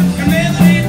Kiitos. Let